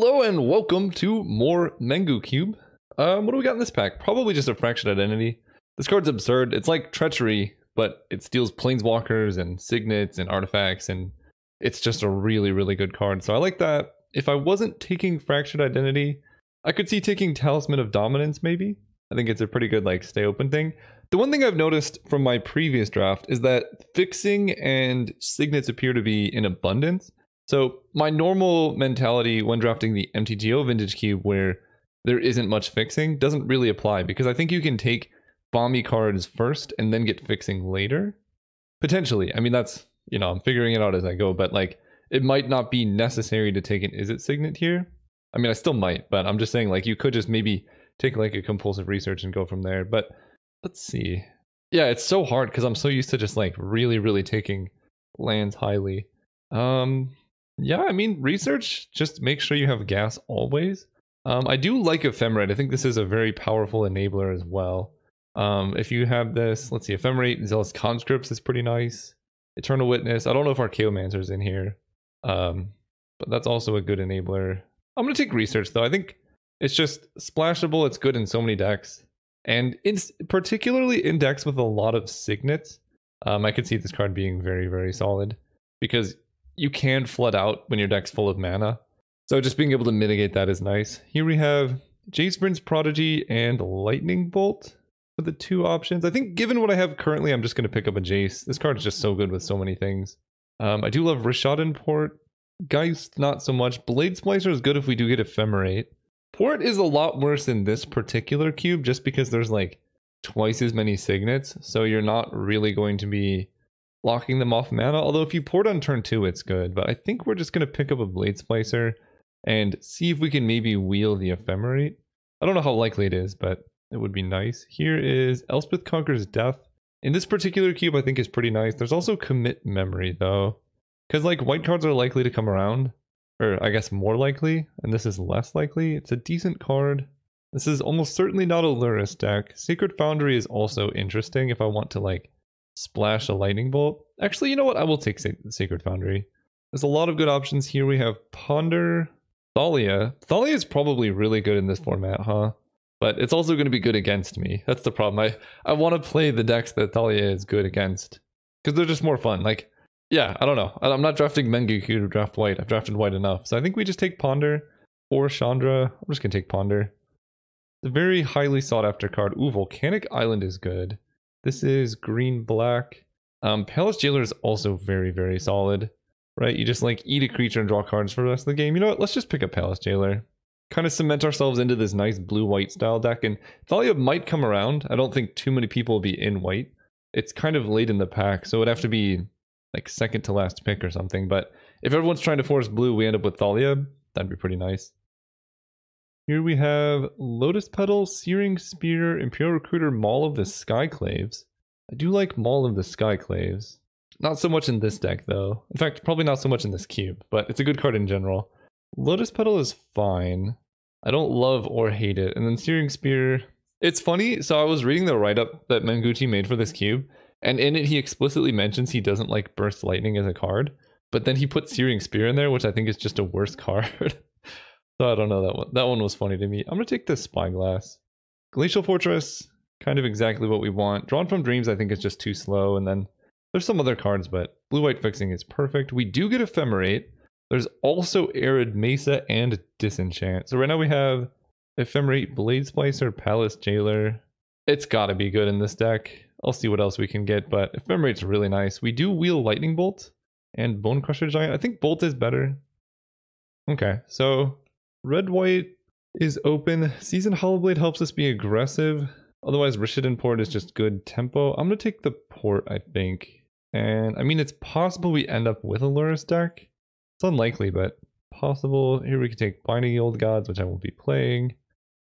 Hello and welcome to more Mengu Cube. Um, what do we got in this pack? Probably just a Fractured Identity. This card's absurd. It's like Treachery, but it steals Planeswalkers and Signets and Artifacts, and it's just a really, really good card. So I like that. If I wasn't taking Fractured Identity, I could see taking Talisman of Dominance maybe. I think it's a pretty good like stay open thing. The one thing I've noticed from my previous draft is that fixing and signets appear to be in abundance. So my normal mentality when drafting the MTGO Vintage Cube where there isn't much fixing doesn't really apply because I think you can take bomby cards first and then get fixing later. Potentially. I mean that's you know, I'm figuring it out as I go, but like it might not be necessary to take an is it Signet here. I mean I still might, but I'm just saying like you could just maybe take like a compulsive research and go from there. But let's see. Yeah, it's so hard because I'm so used to just like really, really taking lands highly. Um, yeah, I mean, research, just make sure you have gas always. Um, I do like Ephemerate. I think this is a very powerful enabler as well. Um, if you have this, let's see, Ephemerate, Zealous Conscripts is pretty nice. Eternal Witness. I don't know if Archaeomancer is in here. Um, but that's also a good enabler. I'm going to take research though. I think it's just splashable. It's good in so many decks. And it's particularly in decks with a lot of signets. Um, I could see this card being very, very solid because you can flood out when your deck's full of mana. So just being able to mitigate that is nice. Here we have Jace Vryn's Prodigy and Lightning Bolt for the two options. I think given what I have currently, I'm just going to pick up a Jace. This card is just so good with so many things. Um, I do love Rishadan Port. Geist, not so much. Blade Splicer is good if we do get Ephemerate. Port is a lot worse in this particular cube just because there's like twice as many signets, so you're not really going to be locking them off mana. Although if you port on turn two, it's good. But I think we're just going to pick up a Blade Splicer and see if we can maybe wheel the Ephemerate. I don't know how likely it is, but it would be nice. Here is Elspeth Conquers Death. In this particular cube, I think is pretty nice. There's also Commit Memory, though. Because, like, white cards are likely to come around or I guess more likely, and this is less likely. It's a decent card. This is almost certainly not a Lurrus deck. Sacred Foundry is also interesting if I want to like splash a lightning bolt. Actually, you know what? I will take Sacred Foundry. There's a lot of good options here. We have Ponder, Thalia. Thalia is probably really good in this format, huh? But it's also going to be good against me. That's the problem. I, I want to play the decks that Thalia is good against. Because they're just more fun. Like, yeah, I don't know. I'm not drafting Mengu to draft white. I've drafted white enough. So I think we just take Ponder or Chandra. I'm just going to take Ponder. The very highly sought after card. Ooh, Volcanic Island is good. This is green black. Um, Palace Jailer is also very, very solid. Right? You just like eat a creature and draw cards for the rest of the game. You know what? Let's just pick up Palace Jailer. Kind of cement ourselves into this nice blue-white style deck. And Thalia might come around. I don't think too many people will be in white. It's kind of late in the pack, so it'd have to be like second to last pick or something. But if everyone's trying to force blue, we end up with Thalia. That'd be pretty nice. Here we have Lotus Petal, Searing Spear, Imperial Recruiter, Maul of the Skyclaves. I do like Maul of the Skyclaves. Not so much in this deck though. In fact, probably not so much in this cube, but it's a good card in general. Lotus Petal is fine. I don't love or hate it. And then Searing Spear. It's funny, so I was reading the write-up that Mengucci made for this cube, and in it, he explicitly mentions he doesn't like Burst Lightning as a card, but then he put Searing Spear in there, which I think is just a worse card. So I don't know that one. That one was funny to me. I'm gonna take the Spyglass. Glacial Fortress, kind of exactly what we want. Drawn from Dreams, I think is just too slow, and then there's some other cards, but blue-white fixing is perfect. We do get Ephemerate. There's also Arid Mesa and Disenchant. So right now we have Ephemerate, Blade Splicer, Palace Jailer. It's gotta be good in this deck. I'll see what else we can get, but Ephemerate's really nice. We do wheel Lightning Bolt and Bonecrusher Giant. I think Bolt is better. Okay, so red white is open. Seasoned Hollowblade helps us be aggressive. Otherwise, Rishadan Port is just good tempo. I'm going to take the Port, I think. And I mean, it's possible we end up with a Lurrus deck. It's unlikely, but possible. Here we can take Binding Old Gods, which I won't be playing.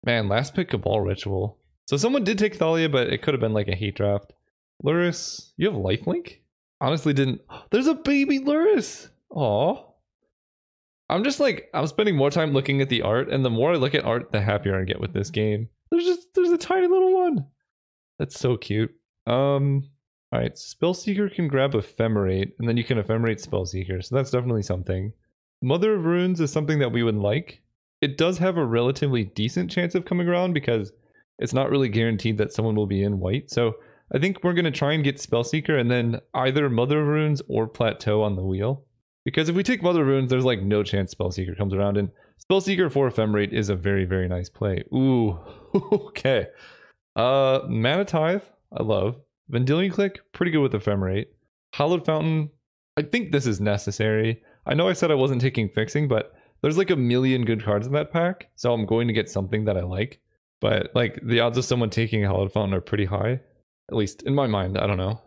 Man, last pick Cabal Ritual. So someone did take Thalia, but it could have been like a hate draft. Lurrus, you have lifelink? Honestly, didn't. There's a baby Lurrus. Aw. I'm just like I'm spending more time looking at the art, and the more I look at art, the happier I get with this game. There's just there's a tiny little one. That's so cute. Um. All right, Spellseeker can grab Ephemerate, and then you can Ephemerate Spellseeker. So that's definitely something. Mother of Runes is something that we would like. it does have a relatively decent chance of coming around because it's not really guaranteed that someone will be in white. So I think we're going to try and get Spellseeker and then either Mother of Runes or Plateau on the wheel. Because if we take Mother Runes, there's like no chance Spellseeker comes around. And Spellseeker for Ephemerate is a very, very nice play. Ooh, okay. Uh, Mana Tithe, I love. Vendilion Clique, pretty good with Ephemerate. Hallowed Fountain, I think this is necessary. I know I said I wasn't taking Fixing, but there's like a million good cards in that pack, so I'm going to get something that I like. But like the odds of someone taking Hallowed Fountain are pretty high. At least in my mind, I don't know.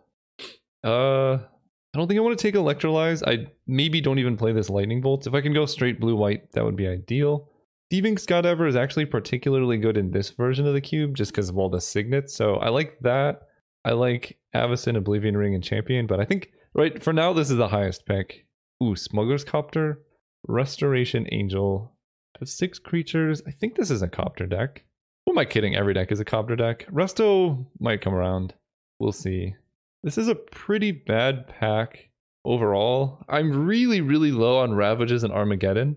Uh, I don't think I want to take Electrolyze. I maybe don't even play this Lightning Bolts. If I can go straight blue-white, that would be ideal. Thieving Skydiver is actually particularly good in this version of the cube just because of all the signets. So I like that. I like Avacyn, Oblivion Ring, and Champion, but I think, right, for now, this is the highest pick. Ooh, Smuggler's Copter, Restoration Angel. Have six creatures. I think this is a Copter deck. Who am I kidding? Every deck is a Copter deck. Resto might come around. We'll see. This is a pretty bad pack overall. I'm really, really low on Ravages and Armageddon.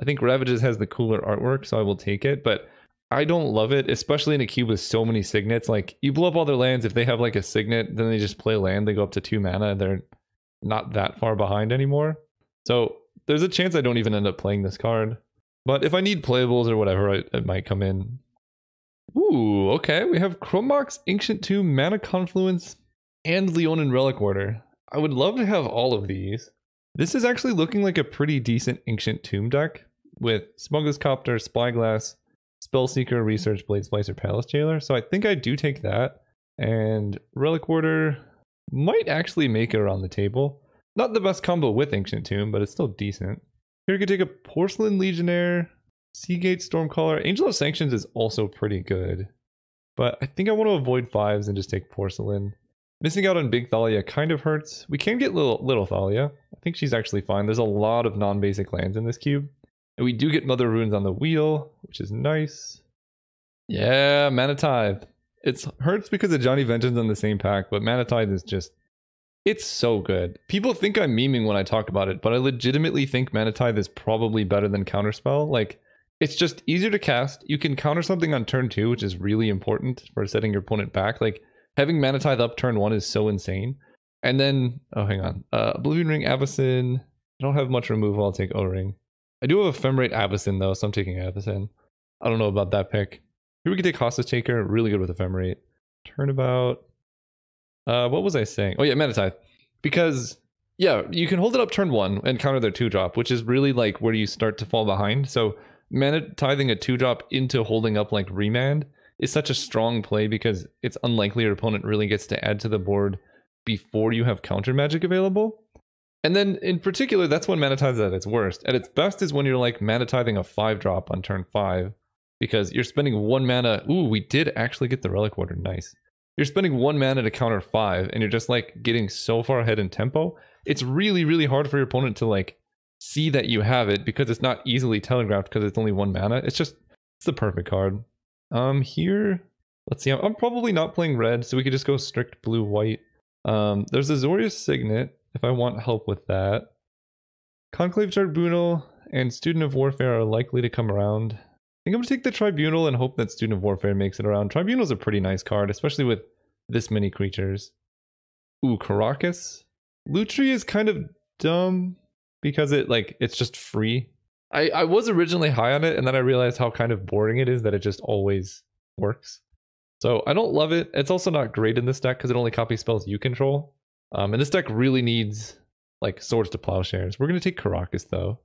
I think Ravages has the cooler artwork, so I will take it, but I don't love it, especially in a cube with so many signets. Like, you blow up all their lands, if they have like a signet, then they just play land, they go up to two mana, they're not that far behind anymore. So there's a chance I don't even end up playing this card. But if I need playables or whatever, it, it might come in. Ooh, okay. We have Chrome Mox, Ancient Tomb, Mana Confluence, and Leonin Relic Warder. I would love to have all of these. This is actually looking like a pretty decent Ancient Tomb deck with Smuggler's Copter, Spyglass, Spellseeker, Research, Blade Splicer, Palace Jailer. So I think I do take that. And Relic Order might actually make it around the table. Not the best combo with Ancient Tomb, but it's still decent. Here we could take a Porcelain Legionnaire, Seagate Stormcaller. Angel of Sanctions is also pretty good. But I think I want to avoid fives and just take Porcelain. Missing out on Big Thalia kind of hurts. We can get Little, little Thalia. I think she's actually fine. There's a lot of non-basic lands in this cube. And we do get Mother Runes on the wheel, which is nice. Yeah, Mana Tithe. It hurts because of Johnny Vengeance on the same pack, but Mana Tithe is just... It's so good. People think I'm memeing when I talk about it, but I legitimately think Mana Tithe is probably better than Counterspell. Like, it's just easier to cast. You can counter something on turn two, which is really important for setting your opponent back. Like, having Mana Tithe up turn one is so insane. And then, oh, hang on. Uh, Oblivion Ring, Avacyn. I don't have much removal. I'll take O-Ring. I do have Ephemerate Avacyn, though, so I'm taking Avacyn. I don't know about that pick. Here we can take Hostage Taker. Really good with Ephemerate. Turnabout. Uh, what was I saying? Oh, yeah, Mana Tithe. Because, yeah, you can hold it up turn one and counter their two drop, which is really like where you start to fall behind. So, Mana Tithing a two drop into holding up like Remand is such a strong play because it's unlikely your opponent really gets to add to the board before you have counter magic available. And then in particular, that's when mana tithe is at its worst. At its best is when you're like mana tithing a five drop on turn five because you're spending one mana. Ooh, we did actually get the Relic Warder. Nice. You're spending one mana to counter five and you're just like getting so far ahead in tempo. It's really, really hard for your opponent to like see that you have it because it's not easily telegraphed because it's only one mana. It's just, it's the perfect card. Um, here, let's see. I'm, probably not playing red, so we could just go strict blue, white. Um, there's a Azorius Signet if I want help with that. Conclave Tribunal and Student of Warfare are likely to come around. I think I'm going to take the Tribunal and hope that Student of Warfare makes it around. Tribunal's a pretty nice card, especially with this many creatures. Ooh, Karakas. Lutri is kind of dumb because it like it's just free. I, I was originally high on it and then I realized how kind of boring it is that it just always works. So I don't love it. It's also not great in this deck because it only copies spells you control. Um, and this deck really needs like swords to plowshares. We're gonna take Karakas though.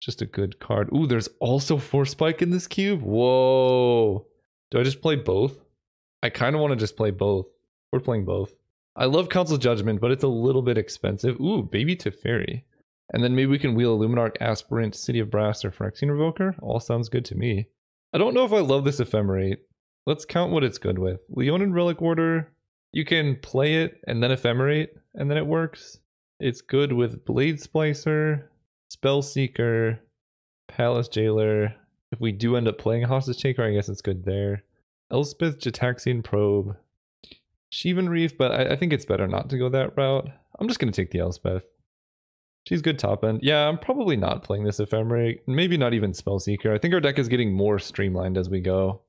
Just a good card. Ooh, there's also Force Spike in this cube. Whoa. Do I just play both? I kind of want to just play both. We're playing both. I love Council Judgment, but it's a little bit expensive. Ooh, Baby Teferi. And then maybe we can wheel a Luminarch, Aspirant, City of Brass, or Phyrexian Revoker. All sounds good to me. I don't know if I love this Ephemerate. Let's count what it's good with. Leonin Relic Warder, you can play it and then ephemerate, and then it works. It's good with Blade Splicer, Spellseeker, Palace Jailer. If we do end up playing a Hostage Taker, I guess it's good there. Elspeth, Gitaxian Probe, Shivan Reef, but I, I think it's better not to go that route. I'm just going to take the Elspeth. She's good top end. Yeah, I'm probably not playing this Ephemerate. Maybe not even Spellseeker. I think our deck is getting more streamlined as we go.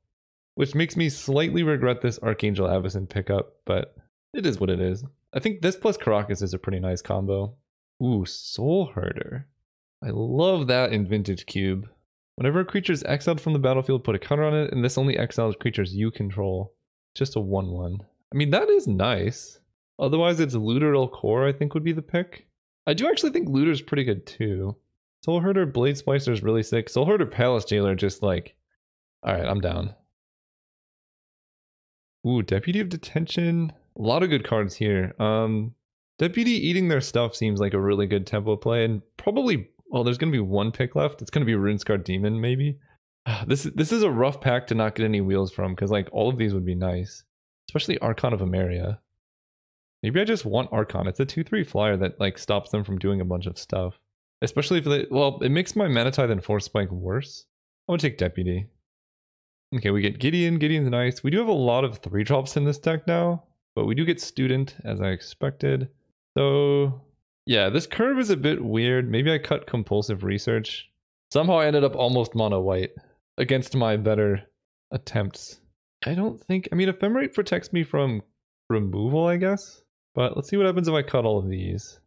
Which makes me slightly regret this Archangel Avacyn pickup, but it is what it is. I think this plus Karakas is a pretty nice combo. Ooh, Soul Herder. I love that in Vintage Cube. Whenever a creature is exiled from the battlefield, put a counter on it, and this only exiles creatures you control. Just a 1-1. I mean, that is nice. Otherwise, it's Looter il-Kor, I think, would be the pick. I do actually think Looter's pretty good too. Soul Herder Blade Splicer is really sick. Soul Herder Palace Jailer just like, alright, I'm down. Ooh, Deputy of Detention. A lot of good cards here. Um, Deputy eating their stuff seems like a really good tempo play, and probably well, there's gonna be one pick left. It's gonna be Rune-Scarred Demon, maybe. This this is a rough pack to not get any wheels from, because like all of these would be nice, especially Archon of Emeria. Maybe I just want Archon. It's a 2-3 flyer that like stops them from doing a bunch of stuff. Especially if they, well, it makes my Mana Tithe and Force Spike worse. I'm gonna take Deputy. Okay, we get Gideon. Gideon's nice. We do have a lot of 3 drops in this deck now, but we do get Student, as I expected. So, yeah, this curve is a bit weird. Maybe I cut Compulsive Research. Somehow I ended up almost mono white against my better attempts. I don't think, I mean, Ephemerate protects me from removal, I guess? But let's see what happens if I cut all of these.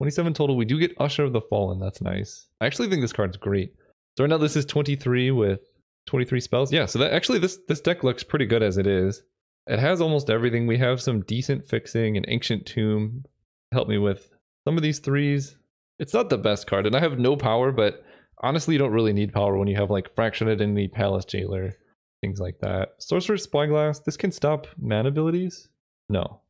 27 total. We do get Usher of the Fallen. That's nice. I actually think this card's great. So right now this is 23 with 23 spells. Yeah, so that actually this this deck looks pretty good as it is. It has almost everything. We have some decent fixing, an Ancient Tomb help me with some of these threes. It's not the best card, and I have no power, but honestly you don't really need power when you have like Fractured Identity, Palace Jailer, things like that. Sorcerer's Spyglass, this can stop mana abilities? No.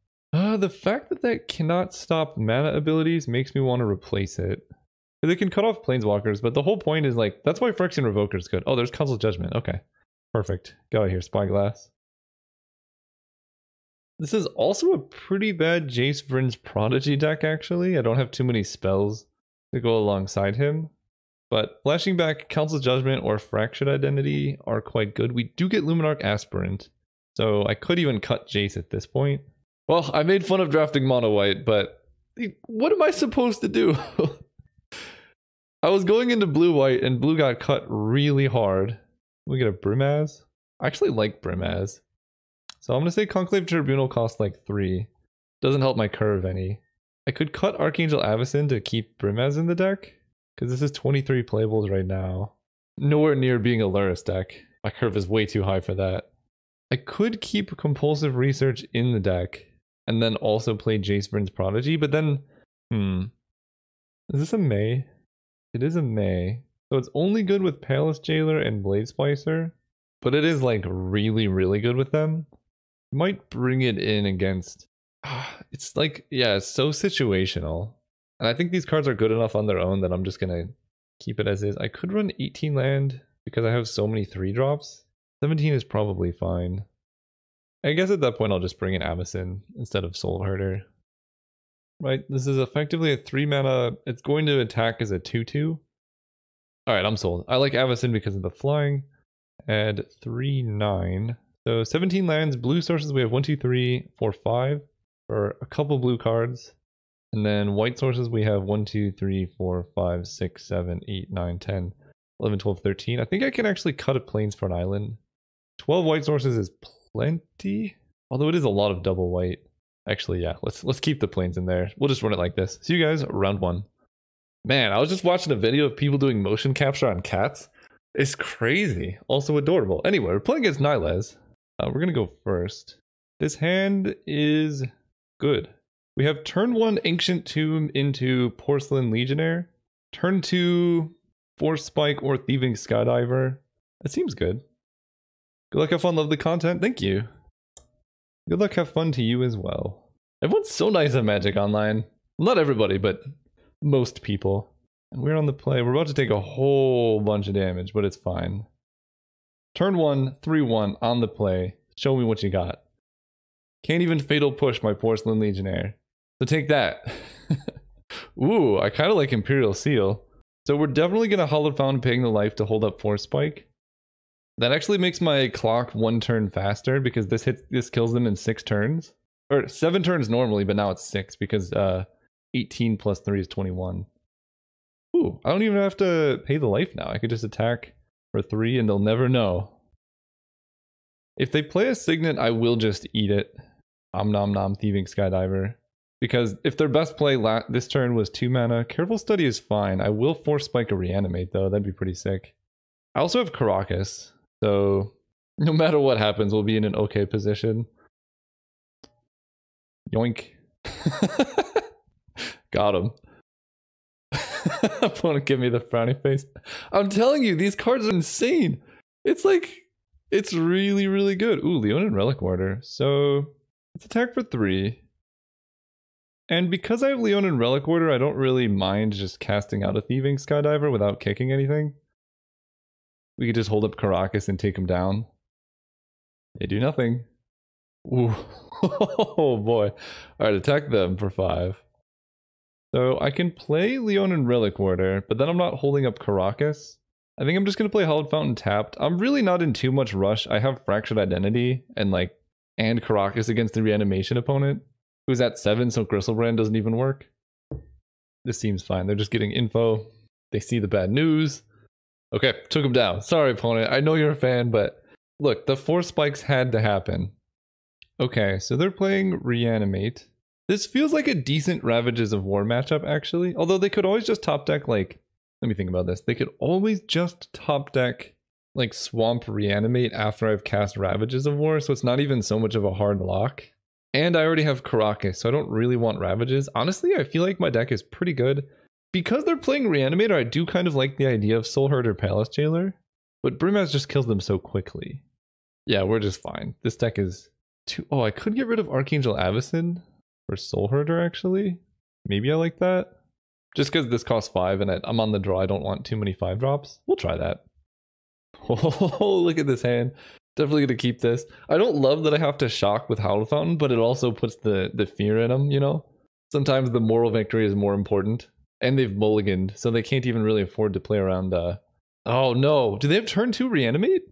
Uh, the fact that that cannot stop mana abilities makes me want to replace it. They can cut off planeswalkers, but the whole point is like, that's why Phyrexian Revoker is good. Oh, there's Council Judgment. Okay. Perfect. Go out here, Spyglass. This is also a pretty bad Jace Vryn's Prodigy deck, actually. I don't have too many spells to go alongside him. But flashing back Council Judgment or Fractured Identity are quite good. We do get Luminarch Aspirant, so I could even cut Jace at this point. Well, I made fun of drafting mono white, but what am I supposed to do? I was going into blue white and blue got cut really hard. We get a Brimaz. I actually like Brimaz. So I'm going to say Conclave Tribunal costs like 3. Doesn't help my curve any. I could cut Archangel Avacyn to keep Brimaz in the deck. Because this is 23 playables right now. Nowhere near being a Lurrus deck. My curve is way too high for that. I could keep Compulsive Research in the deck and then also play Jace Vryn's Prodigy, but then, hmm. Is this a May? It is a May. So it's only good with Palace Jailer and Blade Splicer, but it is like really, really good with them. Might bring it in against. it's like, yeah, it's so situational. And I think these cards are good enough on their own that I'm just gonna keep it as is. I could run 18 land because I have so many 3 drops. 17 is probably fine. I guess at that point I'll just bring in Avacyn instead of Soul Herder. Right, this is effectively a 3 mana, it's going to attack as a 2-2. Alright, I'm sold. I like Avacyn because of the flying. Add 3, 9. So 17 lands, blue sources, we have 1, 2, 3, 4, 5 for a couple blue cards. And then white sources, we have 1, 2, 3, 4, 5, 6, 7, 8, 9, 10, 11, 12, 13. I think I can actually cut a plains for an island. 12 white sources is plenty. Although it is a lot of double white. Actually, yeah, let's let's keep the plains in there. We'll just run it like this. See you guys round one. Man, I was just watching a video of people doing motion capture on cats. It's crazy. Also adorable. Anyway, we're playing against Nylez. Uh, we're gonna go first. This hand is good. We have turn one Ancient Tomb into Porcelain Legionnaire. Turn two Force Spike or Thieving Skydiver. That seems good. Good luck, have fun, love the content. Thank you. Good luck, have fun to you as well. Everyone's so nice at Magic Online. Not everybody, but most people. And we're on the play. We're about to take a whole bunch of damage, but it's fine. Turn one, 3-1 on the play. Show me what you got. Can't even fatal push my Porcelain Legionnaire. So take that. Ooh, I kind of like Imperial Seal. So we're definitely going to Hallowed Fountain paying the life to hold up Force Spike. That actually makes my clock one turn faster because this hits this kills them in six turns. Or seven turns normally, but now it's six because uh 18 plus 3 is 21. Ooh, I don't even have to pay the life now. I could just attack for 3 and they'll never know. If they play a Signet, I will just eat it. Om nom nom Thieving Skydiver. Because if their best play this turn was 2 mana, Careful Study is fine. I will Force Spike a Reanimate though, that'd be pretty sick. I also have Karakas, so no matter what happens, we'll be in an okay position. Yoink. Got him. To give me the frowny face? I'm telling you, these cards are insane. It's like, it's really, really good. Ooh, Leon Leonin Relic Warder. So, it's attack for three. And because I have Leon Leonin Relic Warder, I don't really mind just casting out a Thieving Skydiver without kicking anything. We could just hold up Karakas and take him down. They do nothing. Ooh. oh boy. Alright, attack them for five. So I can play Leonin Relic Warder, but then I'm not holding up Karakas. I think I'm just going to play Hallowed Fountain tapped. I'm really not in too much rush. I have Fractured Identity and like and Karakas against the reanimation opponent, who's at 7, so Griselbrand doesn't even work. This seems fine. They're just getting info. They see the bad news. Okay, took him down. Sorry, opponent. I know you're a fan, but look, the Force Spikes had to happen. Okay, so they're playing Reanimate. This feels like a decent Ravages of War matchup, actually. Although they could always just top deck, like, let me think about this. They could always just top deck, like, Swamp Reanimate after I've cast Ravages of War, so it's not even so much of a hard lock. And I already have Karakas, so I don't really want Ravages. Honestly, I feel like my deck is pretty good. Because they're playing Reanimator, I do kind of like the idea of Soul Herder Palace Jailer. But Brimaz just kills them so quickly. Yeah, we're just fine. This deck is too... Oh, I could get rid of Archangel Avacyn for Soul Herder, actually. Maybe I like that. Just because this costs 5 and I'm on the draw, I don't want too many 5 drops. We'll try that. Oh, look at this hand. Definitely going to keep this. I don't love that I have to shock with Hallowed Fountain, but it also puts the, the fear in them, you know? Sometimes the moral victory is more important. And they've mulliganed, so they can't even really afford to play around. Uh... Oh no, do they have turn 2 reanimate?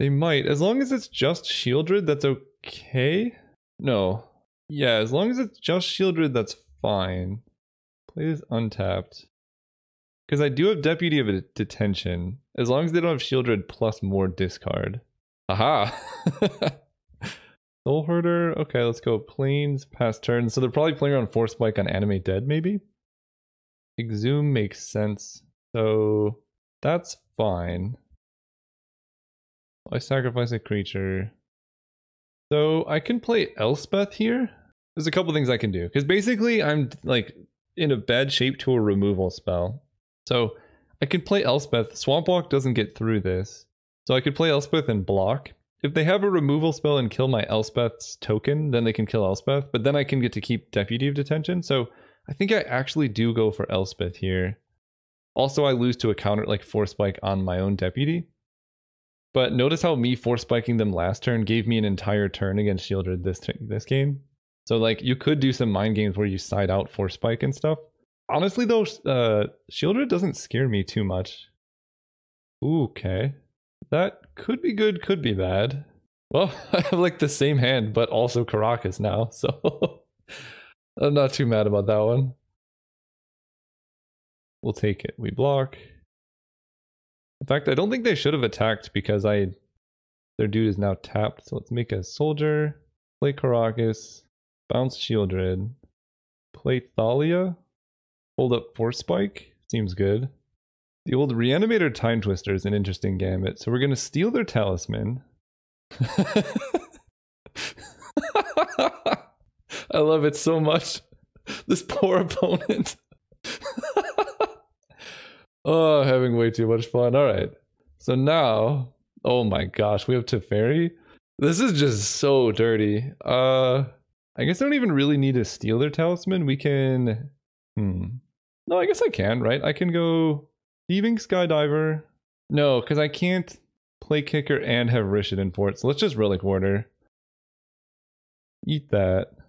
They might. As long as it's just Sheoldred, that's okay? No. Yeah, as long as it's just Sheoldred, that's fine. Play this untapped. Because I do have Deputy of Detention. As long as they don't have Sheoldred plus more discard. Aha! Soul Herder. Okay, let's go. Plains, past turn. So they're probably playing around Force Spike on Animate Dead, maybe? Exhume makes sense. So that's fine. I sacrifice a creature. So I can play Elspeth here. There's a couple things I can do. Because basically I'm like in a bad shape to a removal spell. So I can play Elspeth. Swamp Walk doesn't get through this. So I could play Elspeth and block. If they have a removal spell and kill my Elspeth's token, then they can kill Elspeth. But then I can get to keep Deputy of Detention. So I think I actually do go for Elspeth here. Also, I lose to a counter like Force Spike on my own Deputy. But notice how me Force Spiking them last turn gave me an entire turn against Sheoldred this, this game. So like you could do some mind games where you side out Force Spike and stuff. Honestly though, uh, Sheoldred doesn't scare me too much. Okay. That could be good, could be bad. Well, I have like the same hand, but also Karakas now, so I'm not too mad about that one. We'll take it. We block. In fact, I don't think they should have attacked because I their dude is now tapped. So let's make a soldier, play Karakas, bounce Sheoldred, play Thalia, hold up Force Spike. Seems good. The old Reanimator Time Twister is an interesting gambit. So we're going to steal their talisman. I love it so much. This poor opponent. oh, having way too much fun. All right. So now, oh my gosh, we have Teferi. This is just so dirty. Uh, I guess I don't even really need to steal their talisman. We can, hmm. No, I guess I can, right? I can go Thieving Skydiver. No, because I can't play kicker and have Rishadan port. So let's just Relic Warder. Eat that.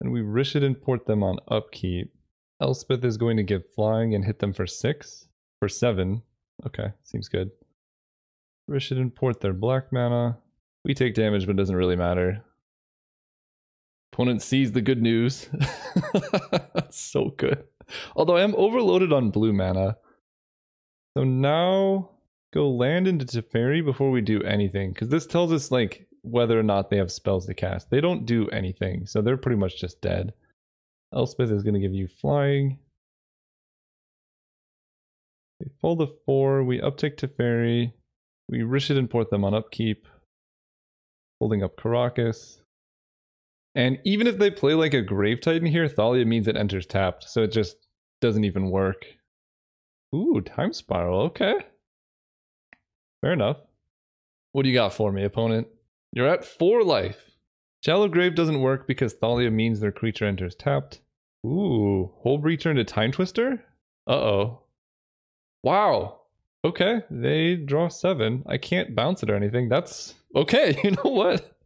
And we Rishadan port them on upkeep. Elspeth is going to get flying and hit them for six? For seven. Okay, seems good. Rishadan port their black mana. We take damage, but it doesn't really matter. Opponent sees the good news. That's so good. Although I am overloaded on blue mana. So now go land into Teferi before we do anything. Because this tells us like whether or not they have spells to cast. They don't do anything, so they're pretty much just dead. Elspeth is going to give you flying. We fold the four, we uptick Teferi, we Rishadan port them on upkeep, holding up Karakas. And even if they play like a Grave Titan here, Thalia means it enters tapped, so it just doesn't even work. Ooh, Time Spiral, okay. Fair enough. What do you got for me, opponent? You're at four life. Shallow Grave doesn't work because Thalia means their creature enters tapped. Ooh, Hullbreacher into Time Twister? Uh-oh. Wow. Okay, they draw seven. I can't bounce it or anything. That's okay. You know what?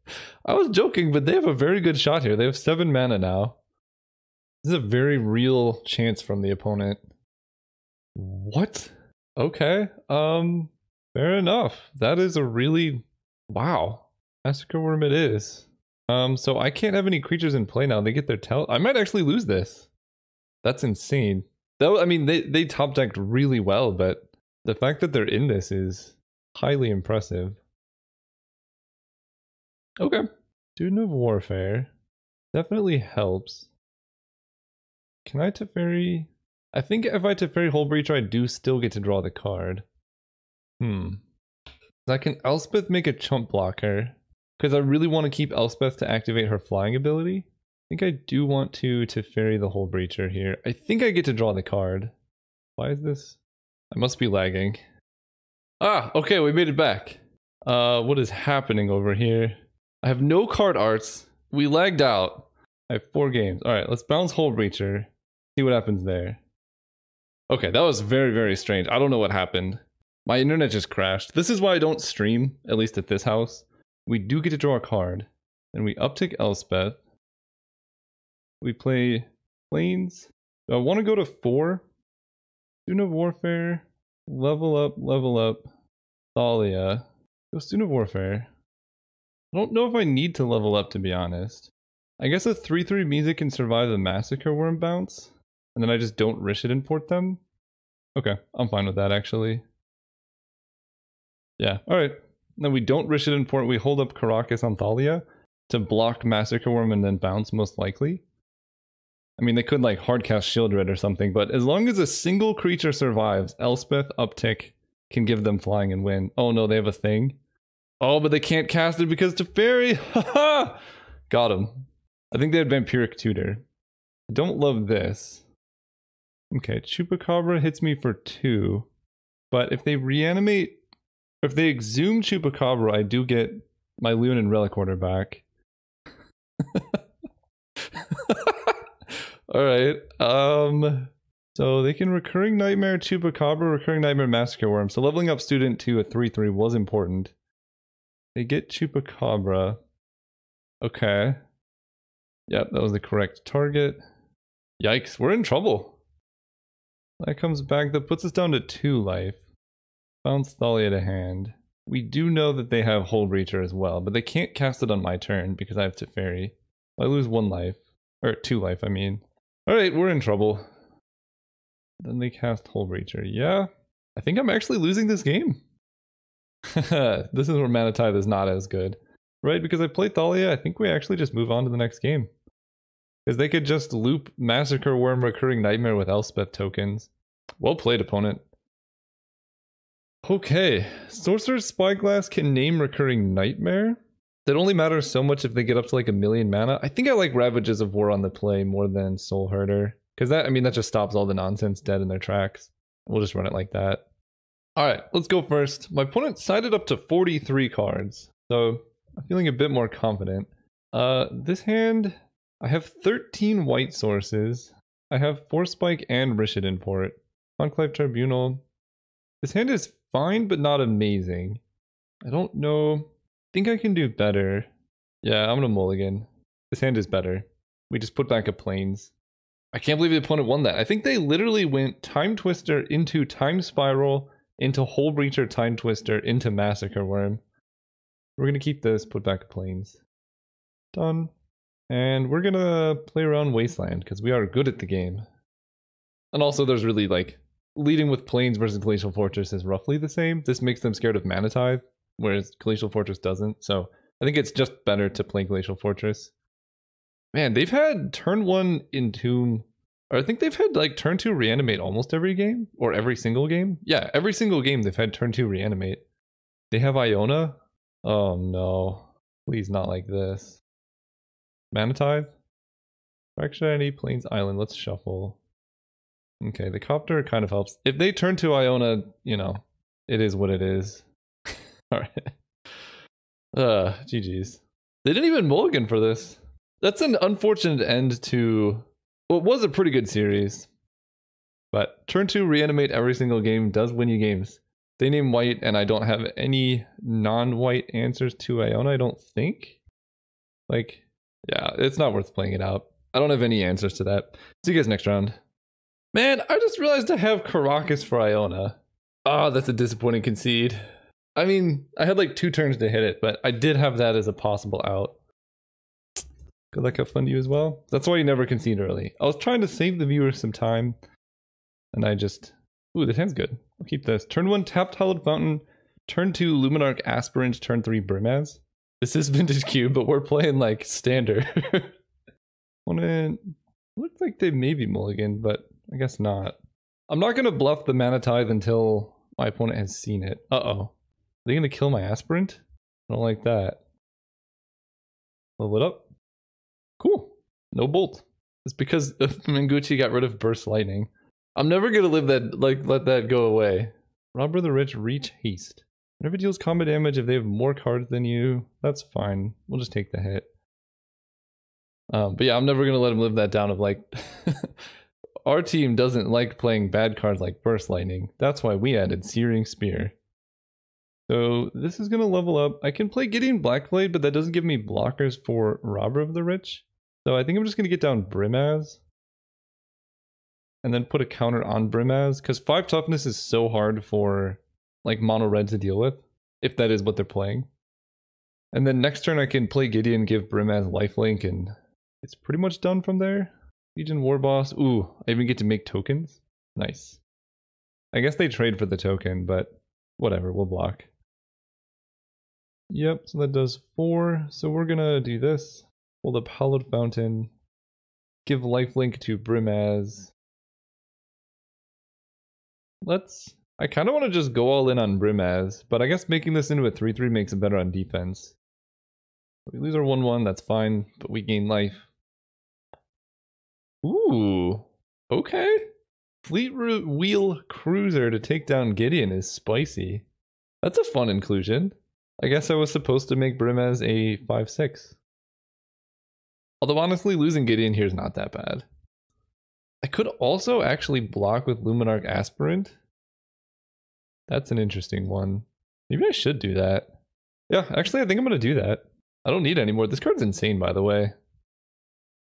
I was joking, but they have a very good shot here. They have seven mana now. This is a very real chance from the opponent. What? Okay. Um, fair enough. That is a really wow. Massacre Wurm it is. Um, so I can't have any creatures in play now. They get their tell. I might actually lose this. That's insane. Though I mean they they top decked really well, but the fact that they're in this is highly impressive. Okay. Student of Warfare definitely helps. Can I Teferi? I think if I Teferi Hullbreacher, I do still get to draw the card. Hmm. I can Elspeth make a chump blocker. Because I really want to keep Elspeth to activate her flying ability. I think I do want to Teferi the Hullbreacher here. I think I get to draw the card. Why is this? I must be lagging. Ah, okay, we made it back. Uh, what is happening over here? I have no card arts. We lagged out. I have four games. All right, let's bounce whole Hullbreacher. See what happens there. Okay, that was very, very strange. I don't know what happened. My internet just crashed. This is why I don't stream, at least at this house. We do get to draw a card. And we uptick Elspeth. We play Plains. I want to go to four. Student of Warfare. Level up, level up. Thalia. Go Student of Warfare. I don't know if I need to level up to be honest. I guess a 3-3 means music can survive the Massacre Wurm bounce, and then I just don't Rishadan Port them. Okay, I'm fine with that actually. Yeah, alright. Then we don't risk it in port. we hold up Karakas on Thalia to block Massacre Wurm and then bounce most likely. I mean, they could like hardcast Sheoldred or something, but as long as a single creature survives, Elspeth, Uptick can give them flying and win. Oh no, they have a thing. Oh, but they can't cast it because Teferi. Got him. I think they had Vampiric Tutor. I don't love this. Okay, Chupacabra hits me for two. But if they reanimate, if they exhume Chupacabra, I do get my Leonin Relic Warder back. Alright, um... So they can Recurring Nightmare, Chupacabra, Recurring Nightmare, Massacre Wurm. So leveling up Student to a 3-3 was important. They get Chupacabra. Okay. Yep, that was the correct target. Yikes, we're in trouble. That comes back, that puts us down to two life. Bounce Thalia to hand. We do know that they have Hullbreacher as well, but they can't cast it on my turn because I have Teferi. I lose one life. Or two life, I mean. Alright, we're in trouble. Then they cast Hullbreacher. Yeah, I think I'm actually losing this game. this is where Mana Tithe is not as good. Right, because I played Thalia, I think we actually just move on to the next game. Because they could just loop Massacre Wurm Recurring Nightmare with Elspeth tokens. Well played, opponent. Okay, Sorcerer's Spyglass can name Recurring Nightmare. That only matters so much if they get up to like a million mana. I think I like Ravages of War on the play more than Soul Herder. Because that, I mean, that just stops all the nonsense dead in their tracks. We'll just run it like that. Alright, let's go first. My opponent sided up to 43 cards, so I'm feeling a bit more confident. Uh, this hand, I have 13 white sources. I have Force Spike and Rishadan Port. Conclave Tribunal. This hand is fine, but not amazing. I don't know. I think I can do better. Yeah, I'm gonna mulligan. This hand is better. We just put back a plains. I can't believe the opponent won that. I think they literally went Time Twister into Time Spiral into Hullbreacher Time Twister into Massacre Wurm. We're gonna keep this, put back plains. Done. And we're gonna play around Wasteland because we are good at the game. And also there's really like leading with Plains versus Glacial Fortress is roughly the same. This makes them scared of Mana Tithe, whereas Glacial Fortress doesn't. So I think it's just better to play Glacial Fortress. Man, they've had turn one Entomb, or I think they've had like turn two reanimate almost every game, or every single game. Yeah, every single game they've had turn two reanimate. They have Iona. Oh no, please not like this. Mana Tithe. Fractionality, Plains Island. Let's shuffle. Okay, the copter kind of helps. If they turn to Iona, you know, it is what it is. Alright. Uh, GG's. They didn't even mulligan for this. That's an unfortunate end to what was a pretty good series. But turn 2 reanimate every single game does win you games. They name white, and I don't have any non-white answers to Iona, I don't think. Like, yeah, it's not worth playing it out. I don't have any answers to that. See you guys next round. Man, I just realized I have Karakas for Iona. Oh, that's a disappointing concede. I mean, I had like two turns to hit it, but I did have that as a possible out. Good luck, have fun to you as well. That's why you never concede early. I was trying to save the viewers some time, and I just... Ooh, this hand's good. I'll keep this. Turn 1, tapped Hallowed Fountain. Turn 2, Luminarch Aspirant. Turn 3, Brimaz. This is Vintage Cube, but we're playing like standard. Wanna... Looks like they may be mulligan, but I guess not. I'm not going to bluff the Mana Tithe until my opponent has seen it. Uh-oh. Are they gonna kill my aspirant? I don't like that. Level it up. Cool. No bolt. It's because Mengucci got rid of burst lightning. I'm never gonna live that like let that go away. Robber the Rich reach haste. Whenever deals combat damage if they have more cards than you, that's fine. We'll just take the hit. Um, but yeah, I'm never gonna let him live that down of like our team doesn't like playing bad cards like Burst Lightning. That's why we added Searing Spear. So this is going to level up. I can play Gideon Blackblade, but that doesn't give me blockers for Robber of the Rich. So I think I'm just going to get down Brimaz. And then put a counter on Brimaz. Because 5 toughness is so hard for like mono red to deal with. If that is what they're playing. And then next turn I can play Gideon, give Brimaz lifelink, and it's pretty much done from there. Legion Warboss. Ooh, I even get to make tokens. Nice. I guess they trade for the token, but whatever, we'll block. Yep, so that does four. So we're gonna do this. Hold up Hallowed Fountain. Give lifelink to Brimaz. Let's... I kind of want to just go all in on Brimaz, but I guess making this into a 3-3 makes it better on defense. We lose our 1-1, that's fine, but we gain life. Ooh, okay. Fleetwheel Cruiser to take down Gideon is spicy. That's a fun inclusion. I guess I was supposed to make Brimaz a 5-6. Although honestly, losing Gideon here is not that bad. I could also actually block with Luminarch Aspirant. That's an interesting one. Maybe I should do that. Yeah, actually I think I'm going to do that. I don't need any more. This card's insane, by the way.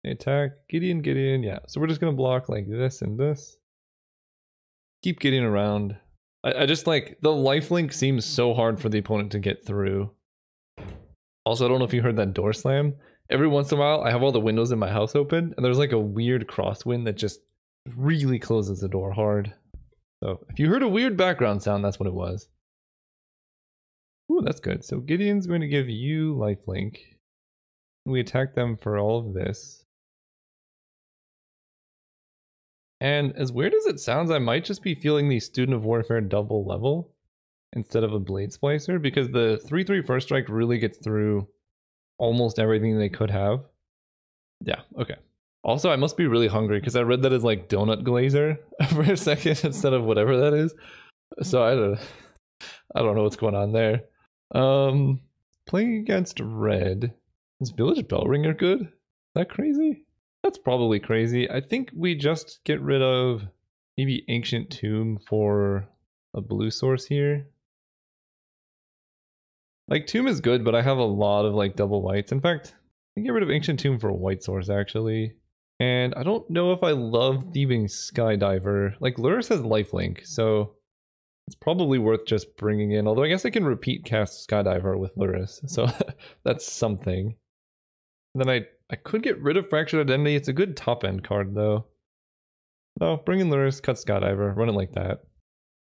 Attack, Gideon, Gideon, yeah. So we're just to block like this and this. Keep getting around. I, I just like the lifelink seems so hard for the opponent to get through. Also, I don't know if you heard that door slam. Every once in a while, I have all the windows in my house open, and there's like a weird crosswind that just really closes the door hard. So if you heard a weird background sound, that's what it was. Ooh, that's good. So Gideon's going to give you lifelink. We attack them for all of this. And as weird as it sounds, I might just be feeling the Student of Warfare double level instead of a Blade Splicer because the 3-3 first strike really gets through almost everything they could have. Yeah, okay. Also, I must be really hungry because I read that as like donut glazer for a second instead of whatever that is. So I don't, I don't know what's going on there. Um, playing against red. Is Village Bellringer good? Is that crazy? That's probably crazy. I think we just get rid of maybe Ancient Tomb for a blue source here. Like Tomb is good, but I have a lot of like double whites. In fact, I get rid of Ancient Tomb for a white source actually. And I don't know if I love thieving Skydiver. Like Lurrus has lifelink, so it's probably worth just bringing in. Although I guess I can repeat cast Skydiver with Lurrus, so that's something. And then I I could get rid of Fractured Identity. It's a good top end card though. Oh, bring in Lurrus, cut Skydiver, run it like that.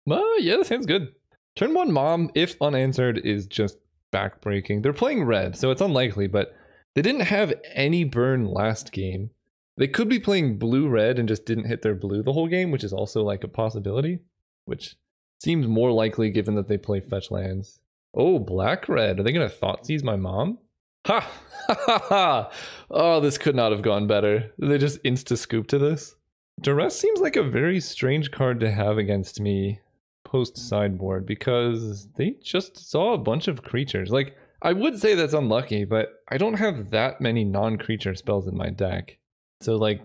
Oh, yeah, that sounds good. Turn one mom, if unanswered, is just backbreaking. They're playing red, so it's unlikely, but they didn't have any burn last game. They could be playing blue red and just didn't hit their blue the whole game, which is also like a possibility, which seems more likely given that they play fetch lands. Oh, black red. Are they going to Thoughtseize my mom? Ha! Ha ha! Oh, this could not have gone better. They just insta scoop to this. Duress seems like a very strange card to have against me post sideboard because they just saw a bunch of creatures. Like, I would say that's unlucky, but I don't have that many non creature spells in my deck. So, like,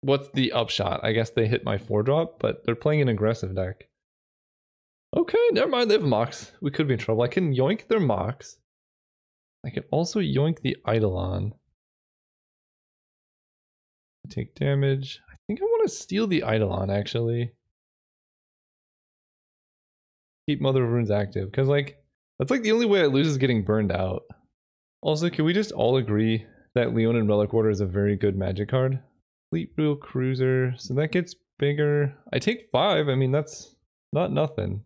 what's the upshot? I guess they hit my 4 drop, but they're playing an aggressive deck. Okay, never mind, they have Mox. We could be in trouble. I can yoink their Mox. I can also yoink the Eidolon. Take damage. I think I want to steal the Eidolon, actually. Keep Mother of Runes active, because, like, that's like the only way I lose is getting burned out. Also, can we just all agree that Leonin Relic Warder is a very good magic card? Fleetwheel Cruiser, so that gets bigger. I take five, I mean, that's not nothing.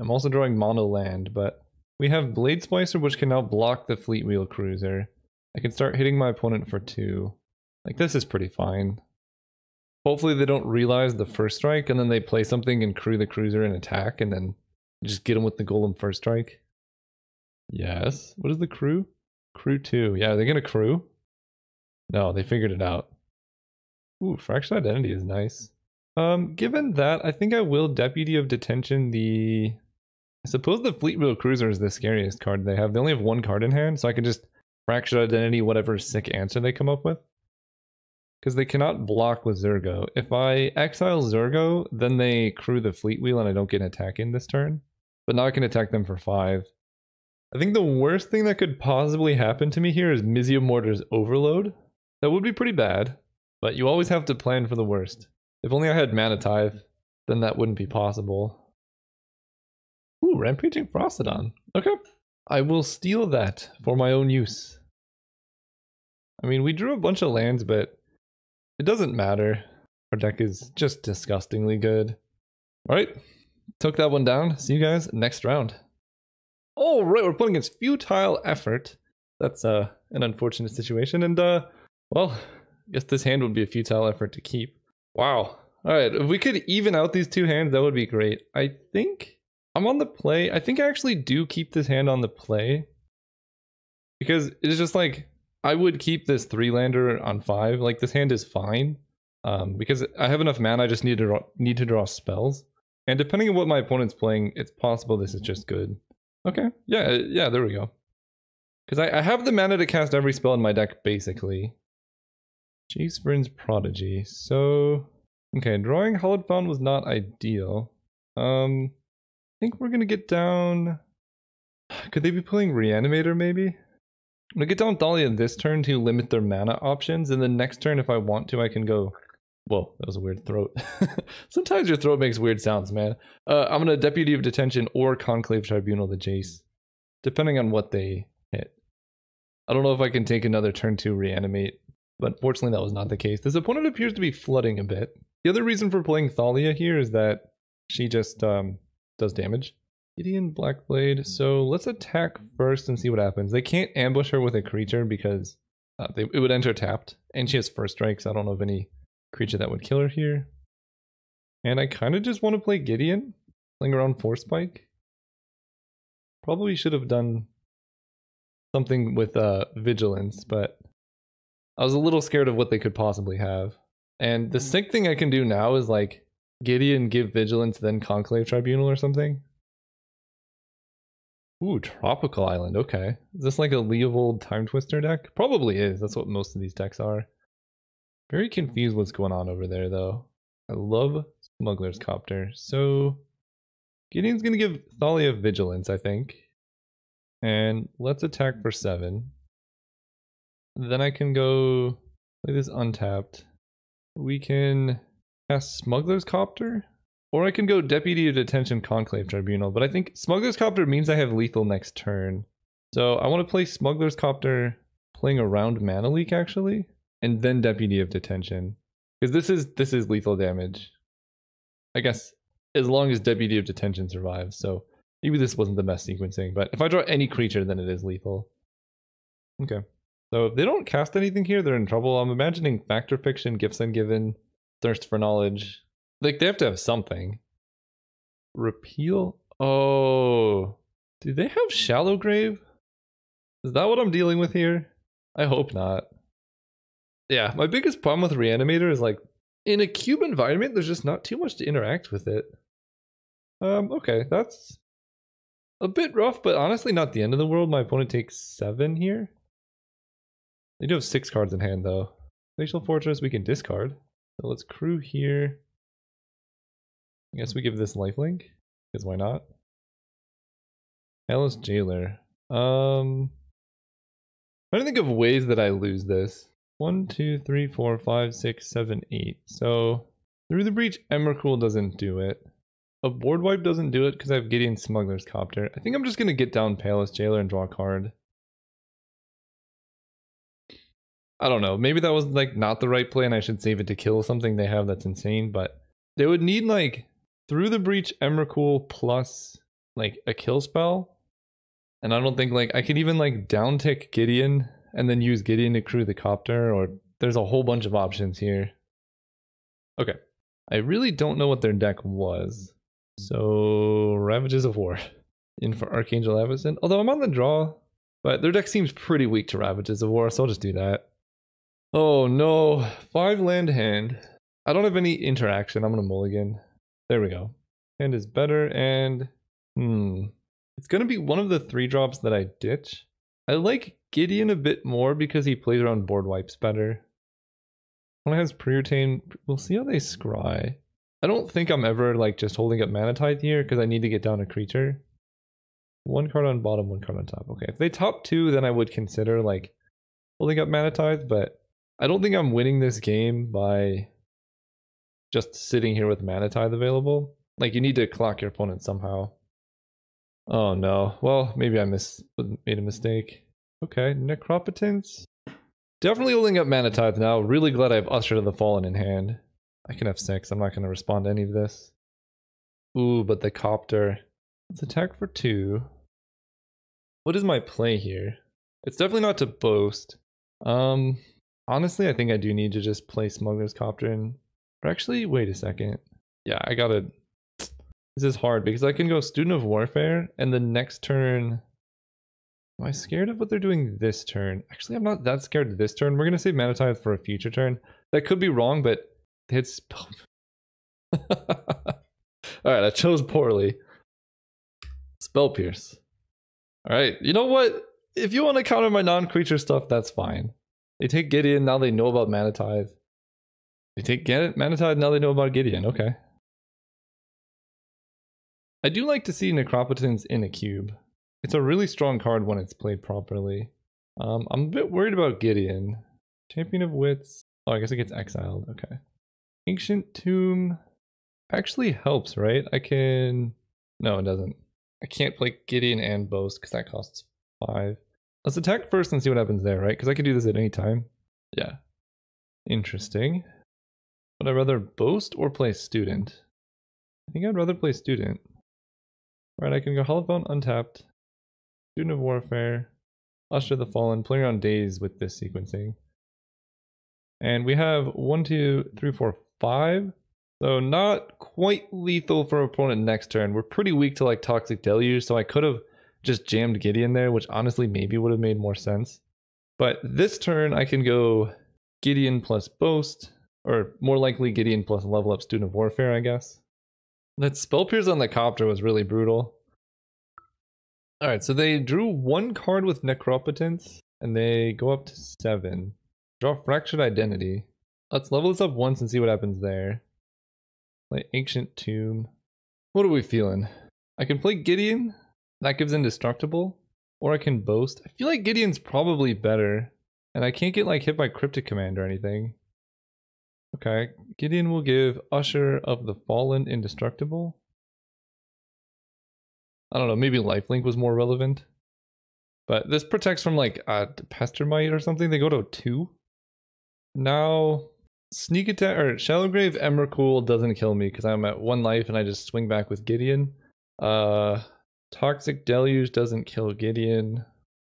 I'm also drawing mono land, but we have Blade Splicer, which can now block the Fleetwheel Cruiser. I can start hitting my opponent for two. Like, this is pretty fine. Hopefully they don't realize the first strike, and then they play something and crew the cruiser and attack, and then just get them with the golem first strike. Yes. What is the crew? Crew 2. Yeah, are they going to crew? No, they figured it out. Ooh, Fractured Identity is nice. Um, given that, I think I will Deputy of Detention the... I suppose the Fleetwheel Cruiser is the scariest card they have. They only have one card in hand, so I can just Fractured Identity whatever sick answer they come up with. Because they cannot block with Zurgo. If I exile Zurgo, then they crew the Fleet Wheel and I don't get an attack in this turn. But now I can attack them for 5. I think the worst thing that could possibly happen to me here is Mizzium Mortar's Overload. That would be pretty bad, but you always have to plan for the worst. If only I had Mana Tithe, then that wouldn't be possible. Ooh, Rampaging Ferocidon. Okay. I will steal that for my own use. I mean, we drew a bunch of lands, but it doesn't matter. Our deck is just disgustingly good. Alright, took that one down. See you guys next round. Alright, we're playing against Futile Effort. That's uh, an unfortunate situation, and uh, well, I guess this hand would be a futile effort to keep. Wow. Alright, if we could even out these two hands, that would be great. I think I'm on the play. I think I actually do keep this hand on the play. Because it's just like, I would keep this three lander on five. Like this hand is fine. Um, because I have enough mana, I just need to draw, need to draw spells. And depending on what my opponent's playing, it's possible this is just good. Okay, yeah, yeah, there we go. Because I, I have the mana to cast every spell in my deck, basically. Vryn's Prodigy. So, okay, drawing Hallowed Fountain was not ideal. Um, think we're gonna get down... Could they be playing Reanimator, maybe? I'm gonna get down Thalia this turn to limit their mana options, and then next turn, if I want to, I can go Whoa, that was a weird throat. Sometimes your throat makes weird sounds, man. Uh, I'm gonna deputy of detention or conclave tribunal the Jace, depending on what they hit. I don't know if I can take another turn to reanimate, but fortunately that was not the case. This opponent appears to be flooding a bit. The other reason for playing Thalia here is that she just um, does damage. Gideon Blackblade. So let's attack first and see what happens. They can't ambush her with a creature because uh, they, it would enter tapped, and she has first strikes. I don't know of any creature that would kill her here. And I kind of just want to play Gideon, playing around Force Spike. Probably should have done something with uh, Vigilance, but I was a little scared of what they could possibly have. And the sick thing I can do now is like Gideon give Vigilance, then Conclave Tribunal or something. Ooh, Tropical Island, okay. Is this like a Leovold Timetwister deck? Probably is, that's what most of these decks are. Very confused what's going on over there, though. I love Smuggler's Copter. So, Gideon's to give Thalia Vigilance, I think. And let's attack for 7. Then I can go play this untapped. We can cast Smuggler's Copter. Or I can go Deputy of Detention Conclave Tribunal. But I think Smuggler's Copter means I have lethal next turn. So I want to play Smuggler's Copter playing around Mana Leak actually, and then Deputy of Detention. Because this is this is lethal damage. I guess as long as Deputy of Detention survives. So maybe this wasn't the best sequencing, but if I draw any creature, then it is lethal. Okay. So if they don't cast anything here, they're in trouble. I'm imagining Fact or Fiction, Gifts Ungiven, Thirst for Knowledge. Like they have to have something. Repeal? Oh. Do they have Shallow Grave? Is that what I'm dealing with here? I hope not. Yeah, my biggest problem with Reanimator is like in a cube environment, there's just not too much to interact with it. Um, okay, that's a bit rough, but honestly not the end of the world. My opponent takes seven here. They do have six cards in hand though. Glacial Fortress we can discard. So let's crew here. I guess we give this lifelink, because why not? Palace Jailer. Um, I don't think of ways that I lose this. One, two, three, four, five, six, seven, eight. So through the breach, Emrakul doesn't do it. A board wipe doesn't do it because I have Gideon Smuggler's Copter. I think I'm just gonna get down Palace Jailer and draw a card. I don't know. Maybe that was like not the right play and I should save it to kill something they have that's insane, but they would need like through the breach Emrakul plus like a kill spell and I don't think like I could even like down tick Gideon and then use Gideon to crew the copter or there's a whole bunch of options here. Okay. I really don't know what their deck was. So Ravages of War in for Archangel Avacyn. Although I'm on the draw, but their deck seems pretty weak to Ravages of War, so I'll just do that. Oh no, five land hand. I don't have any interaction. I'm gonna mulligan. There we go. Hand is better and hmm. It's going to be one of the three drops that I ditch. I like Gideon a bit more because he plays around board wipes better. One has preordain. We'll see how they scry. I don't think I'm ever like just holding up Mana Tithe here because I need to get down a creature. One card on bottom, one card on top. Okay, if they top two, then I would consider like holding up Mana Tithe, but I don't think I'm winning this game by just sitting here with Mana Tithe available. Like you need to clock your opponent somehow. Oh no. Well, maybe I mis made a mistake. Okay, Necropotence. Definitely holding up Mana Tithe now. Really glad I have Usher to the Fallen in hand. I can have six. I'm not going to respond to any of this. Ooh, but the Copter. Let's attack for two. What is my play here? It's definitely not to boast. Um, honestly, I think I do need to just play Smuggler's Copter in. Or actually, wait a second. Yeah, I gotta this is hard because I can go Student of Warfare and the next turn. Am I scared of what they're doing this turn? Actually, I'm not that scared this turn. We're to save Mana Tithe for a future turn. That could be wrong, but it's. Alright, I chose poorly. Spell Pierce. Alright, you know what? If you want to counter my non creature stuff, that's fine. They take Gideon, now they know about Mana Tithe. They take Mana Tithe, now they know about Gideon. Okay. I do like to see Necropotence in a cube. It's a really strong card when it's played properly. Um, I'm a bit worried about Gideon. Champion of Wits. Oh, I guess it gets exiled. Okay. Ancient Tomb actually helps, right? I can... No, it doesn't. I can't play Gideon and Boast because that costs five. Let's attack first and see what happens there, right? Because I can do this at any time. Yeah. Interesting. Would I rather Boast or play Student? I think I'd rather play Student. Right, I can go Hollow untapped, Student of Warfare, Usher the Fallen, playing around days with this sequencing. And we have one, two, three, four, five. So not quite lethal for opponent next turn. We're pretty weak to like Toxic Deluge, so I could have just jammed Gideon there, which honestly maybe would have made more sense. But this turn I can go Gideon plus Boast, or more likely Gideon plus level up Student of Warfare, I guess. That spell pierce on the copter was really brutal. Alright, so they drew one card with Necropotence, and they go up to seven. Draw Fractured Identity. Let's level this up once and see what happens there. Play Ancient Tomb. What are we feeling? I can play Gideon. That gives Indestructible. Or I can Boast. I feel like Gideon's probably better. And I can't get like hit by Cryptic Command or anything. Okay, Gideon will give Usher of the Fallen Indestructible. I don't know, maybe Lifelink was more relevant. But this protects from like uh, Pestermite or something. They go to two. Now, Sneak Attack or Shallow Grave Emrakul doesn't kill me because I'm at one life and I just swing back with Gideon. Uh, Toxic Deluge doesn't kill Gideon.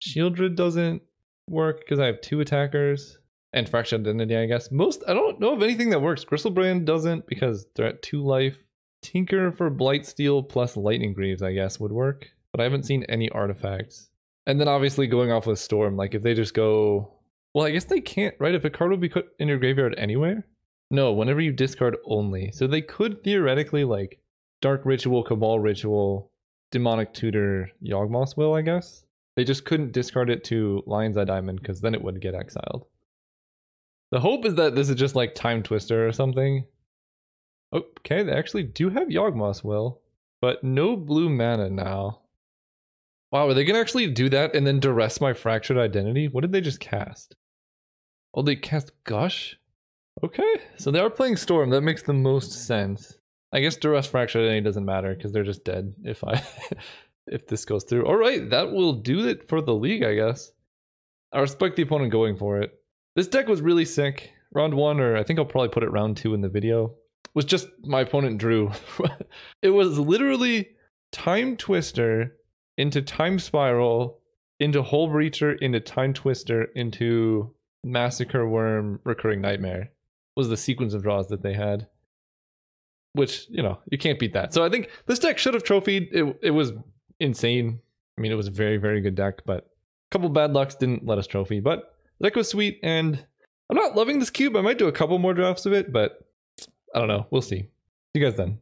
Sheoldred doesn't work because I have two attackers. And Fractured Identity, I guess. Most, I don't know of anything that works. Griselbrand doesn't because they're at two life. Tinker for Blightsteel plus Lightning Greaves, I guess, would work. But I haven't seen any artifacts. And then obviously going off with Storm, like if they just go... Well, I guess they can't, right? If a card would be put in your graveyard anywhere? No, whenever you discard only. So they could theoretically like Dark Ritual, Cabal Ritual, Demonic Tutor, Yawgmoth's Will, I guess. They just couldn't discard it to Lion's Eye Diamond because then it would get exiled. The hope is that this is just like Timetwister or something. Okay, they actually do have Yawgmoth's Will, but no blue mana now. Wow, are they gonna actually do that and then duress my Fractured Identity? What did they just cast? Oh, they cast Gush? Okay, so they are playing Storm. That makes the most sense. I guess duress Fractured Identity doesn't matter because they're just dead if I if this goes through. All right, that will do it for the league, I guess. I respect the opponent going for it. This deck was really sick. Round one, or I think I'll probably put it round two in the video, was just my opponent drew. it was literally Timetwister into Time Spiral into Hullbreacher into Timetwister into Massacre Wurm Recurring Nightmare was the sequence of draws that they had. Which, you know, you can't beat that. So I think this deck should have trophied. It, it was insane. I mean, it was a very, very good deck, but a couple bad lucks didn't let us trophy. But the deck was sweet, and I'm not loving this cube. I might do a couple more drafts of it, but I don't know. We'll see. See you guys then.